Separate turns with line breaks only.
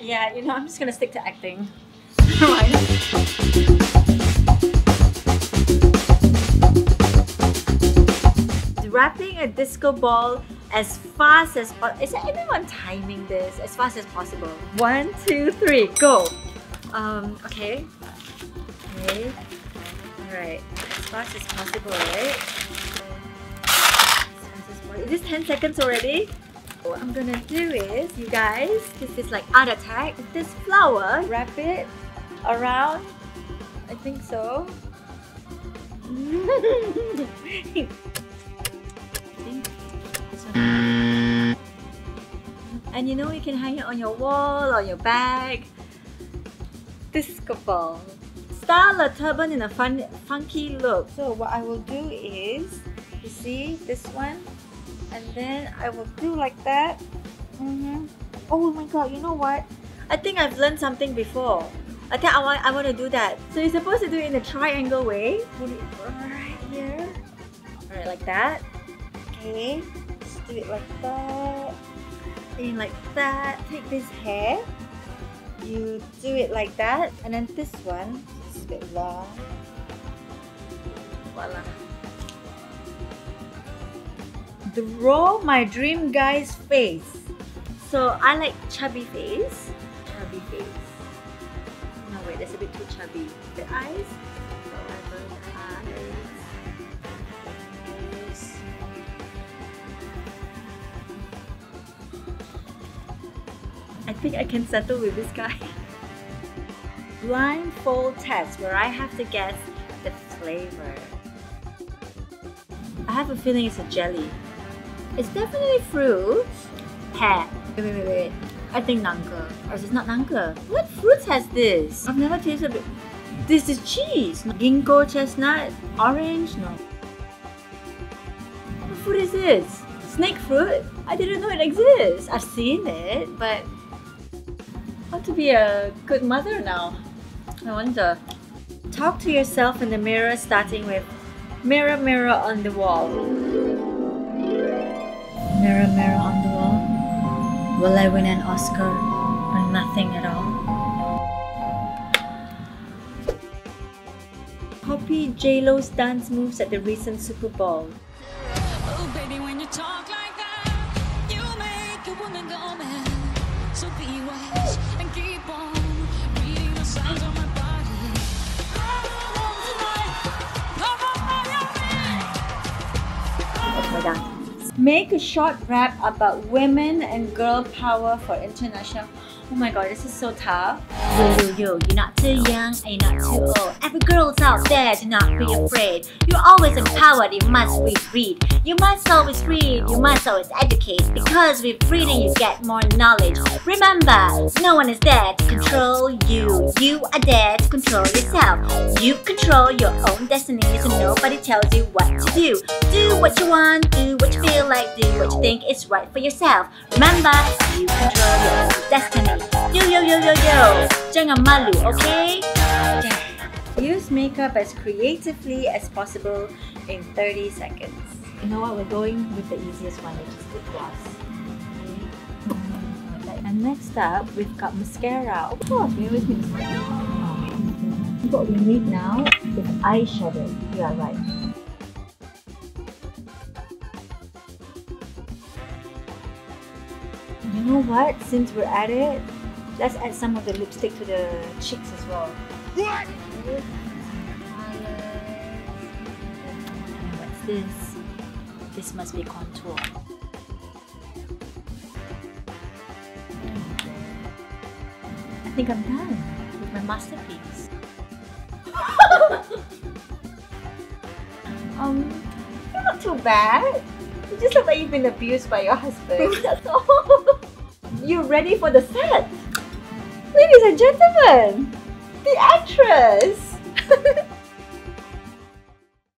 Yeah, you know, I'm just gonna stick to acting. Wrapping a disco ball as fast as possible. Is anyone timing this as fast as possible? One, two, three, go! Um, okay. Okay. Alright. As fast as possible, right? As fast as possible. Is this 10 seconds already? What I'm gonna do is, you guys, this is like art attack. This flower, wrap it around. I think so. and you know you can hang it on your wall or your bag. Disco ball. Style a turban in a fun, funky look. So what I will do is, you see this one, and then I will do like that. Mm -hmm. Oh my god! You know what? I think I've learned something before. I think I want I want to do that. So you're supposed to do it in a triangle way. Put it right here. Alright, like that. Okay. Just do it like that. And like that. Take this hair. You do it like that. And then this one is a bit long. Voila. Draw my dream guy's face. So I like chubby face. Chubby face. No, wait, that's a bit too chubby. The eyes? Whatever, the eyes. Eyes. I think I can settle with this guy. Blindfold test where I have to guess the flavor. I have a feeling it's a jelly. It's definitely fruit. Pear. Wait, wait, wait, wait. I think nangka. Or is it not nangka? What fruit has this? I've never tasted it. This is cheese. Ginkgo chestnut. Orange? No. What fruit is this? Snake fruit? I didn't know it exists. I've seen it, but I want to be a good mother now. I wonder. Talk to yourself in the mirror starting with Mirror, mirror on the wall. Mirror, mirror on the wall. Will I win an Oscar or nothing at all? Copy J-Lo's dance moves at the recent Super Bowl.
Oh, baby, when you talk like that, you make a woman go mad. So be wise and keep on reading the signs on my body. Come on tonight, come on, Miami.
We're done. Make a short rap about women and girl power for international. Oh my god, this is so tough. Yo, yo, yo, you're not too young and you're not too old. Every girl's out there, do not be afraid. You're always empowered, you must read, read. You must always read, you must always educate. Because with reading, you get more knowledge. Remember, no one is there to control you. You are there to control yourself. You control your own destiny, so nobody tells you what to do. Do what you want, do what you feel like, do what you think is right for yourself. Remember, you control your own destiny. Yo, yo, yo, yo, yo. Jangan malu, okay? Use makeup as creatively as possible in 30 seconds. You know what? We're going with the easiest one, which is lip gloss. Okay. And next up, we've got mascara. Oh, of course, bear with me. What we need now is eyeshadow. You are right. You know what? Since we're at it, let's add some of the lipstick to the cheeks as well.
What?
What's this? This must be contour. I think I'm done with my masterpiece. um, you're not too bad. You just look like you've been abused by your husband. That's all. You're ready for the set. Ladies and gentlemen, the actress.